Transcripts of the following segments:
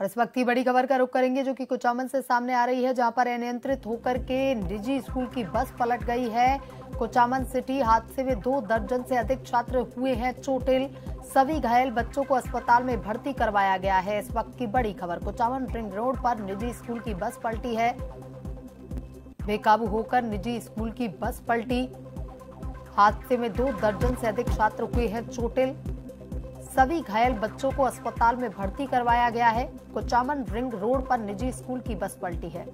और इस वक्त की बड़ी खबर का रुख करेंगे जो कि कुचामन से सामने आ रही है, जहाँ पर अनियंत्रित होकर के निजी स्कूल की बस पलट गई है। कुचामन सिटी हादसे में दो दर्जन से अधिक छात्र हुए हैं। चोटिल सभी घायल बच्चों को अस्पताल में भर्ती करवाया गया है। इस वक्त की बड़ी खबर, कुचामन रिंग रोड पर निजी स्कूल की बस पलटी है। बेकाबू होकर निजी स्कूल की बस पलटी। हादसे में दो दर्जन से अधिक छात्र हुए हैं। चोटिल सभी घायल बच्चों को अस्पताल में भर्ती करवाया गया है। कुचामन रिंग रोड पर निजी स्कूल की बस पलटी है।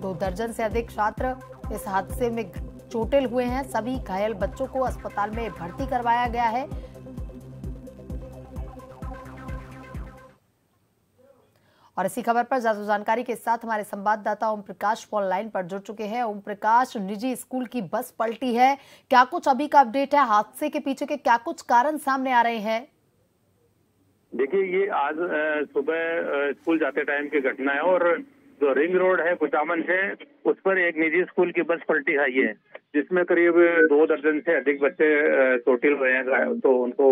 दो दर्जन से अधिक छात्र इस हादसे में चोटिल हुए हैं। सभी घायल बच्चों को अस्पताल में भर्ती करवाया गया है। और इसी खबर पर ज़्यादा जानकारी के साथ हमारे संवाददाता ओम प्रकाश फ़ोन लाइन पर जुड़ चुके हैं। ओम प्रकाश निजी स्कूल की बस पलटी है। क्या कुछ अभी का अपडेट है? हादसे के पीछे के क्या कुछ कारण सामने आ रहे हैं? देखिए, ये आज सुबह स्कूल जाते टाइम की घटना है और जो रिंग रोड है, कुचामन से, उस पर एक निजी स्कूल की बस पलटी आई है जिसमें करीब दो दर्जन से अधिक बच्चे चोटिल हुए हैं। तो उनको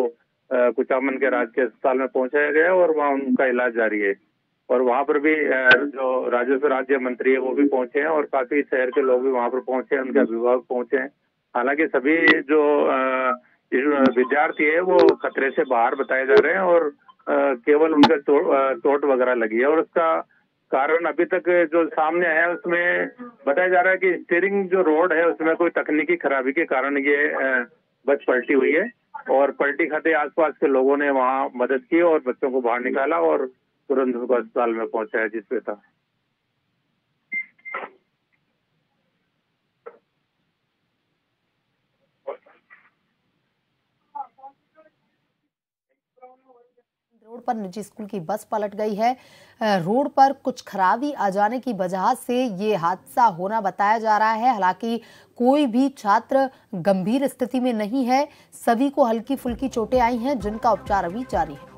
कुचामन के राजकीय अस्पताल में पहुँचाया गया और वहाँ उनका इलाज जारी है। और वहाँ पर भी जो राजस्व राज्य मंत्री है वो भी पहुँचे हैं और काफ़ी शहर के लोग भी वहाँ पर पहुँचे हैं, उनके अभिभावक पहुँचे हैं। हालाँकि सभी जो विद्यार्थी है वो खतरे से बाहर बताए जा रहे हैं और केवल उनके चोट वगैरह लगी है और उसका कारण अभी तक जो सामने आया उसमें बताया जा रहा है कि स्टीयरिंग जो रोड है, उसमें कोई तकनीकी खराबी के कारण ये बस पलटी हुई है और पलटी खाते आसपास के लोगों ने वहाँ मदद की और बच्चों को बाहर निकाला और तुरंत उनको अस्पताल में पहुँचाया जिसपे था। रोड पर निजी स्कूल की बस पलट गई है। रोड पर कुछ खराबी आ जाने की वजह से ये हादसा होना बताया जा रहा है। हालाँकि कोई भी छात्र गंभीर स्थिति में नहीं है। सभी को हल्की फुल्की चोटें आई हैं, जिनका उपचार अभी जारी है।